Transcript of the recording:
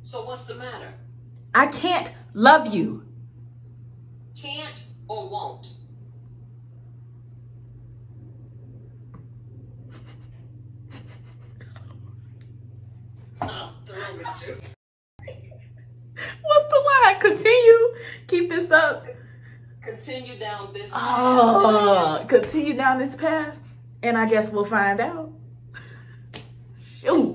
So what's the matter? I can't love you. Can't or won't? What's the line? Continue. Keep this up. Continue down this ah, path. Oh, continue down this path. And I guess we'll find out. Shoot.